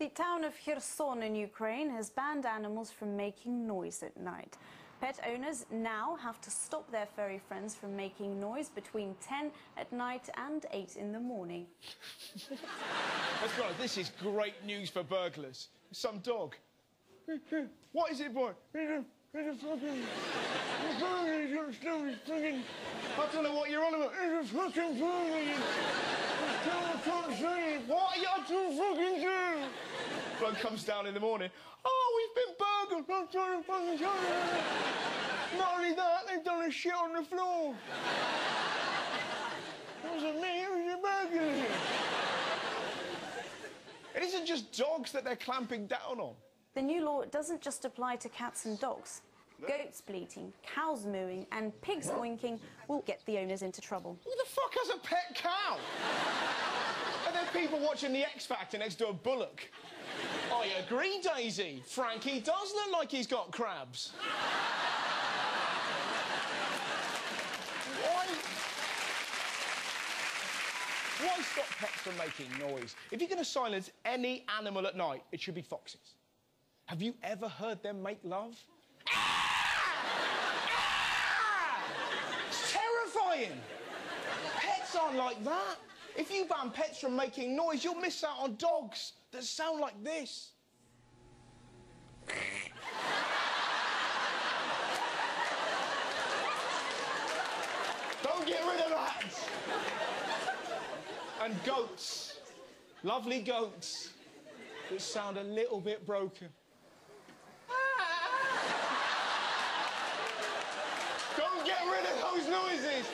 The town of Kherson in Ukraine has banned animals from making noise at night. Pet owners now have to stop their furry friends from making noise between 10 at night and 8 in the morning. Let's be this is great news for burglars. Some dog. What is it, boy? I don't know what you're on about. It's a fucking burglar. I can't say it. What are you too fucking do? Bloke comes down in the morning. Oh, we've been burgled. I'm trying fucking tell. Not only that, they've done a shit on the floor. It wasn't me, it was a burglar. It isn't just dogs that they're clamping down on. The new law doesn't just apply to cats and dogs. Goats bleating, cows mooing, and pigs oinking will get the owners into trouble. Who the fuck has a pet cow? Are there people watching The X Factor next to a bullock? I agree, Daisy. Frankie does look like he's got crabs. Why? Why stop pets from making noise? If you're going to silence any animal at night, it should be foxes. Have you ever heard them make love? It's terrifying. Pets aren't like that. If you ban pets from making noise, you'll miss out on dogs that sound like this. Don't get rid of that. And goats. Lovely goats that sound a little bit broken. Don't get rid of those noises.